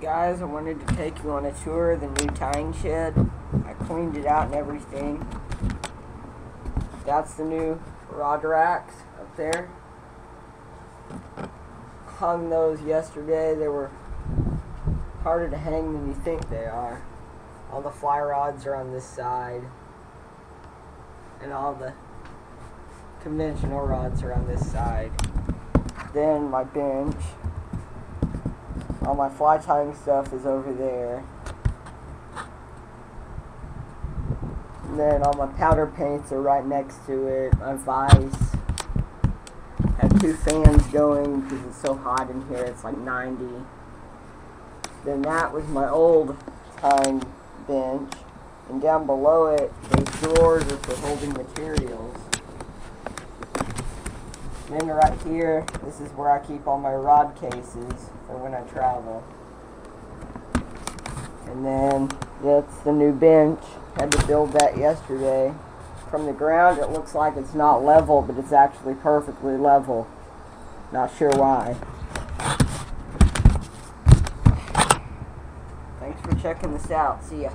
Guys, I wanted to take you on a tour of the new tying shed. I cleaned it out and everything. That's the new rod racks up there. Hung those yesterday. They were harder to hang than you think they are. All the fly rods are on this side. And all the conventional rods are on this side. Then my bench. All my fly tying stuff is over there. And then all my powder paints are right next to it. My vise. Have two fans going because it's so hot in here. It's like 90. Then that was my old tying bench. And down below it, those drawers are for holding materials. Then right here, this is where I keep all my rod cases for when I travel. And then that's the new bench. Had to build that yesterday. From the ground, it looks like it's not level, but it's actually perfectly level. Not sure why. Thanks for checking this out. See ya.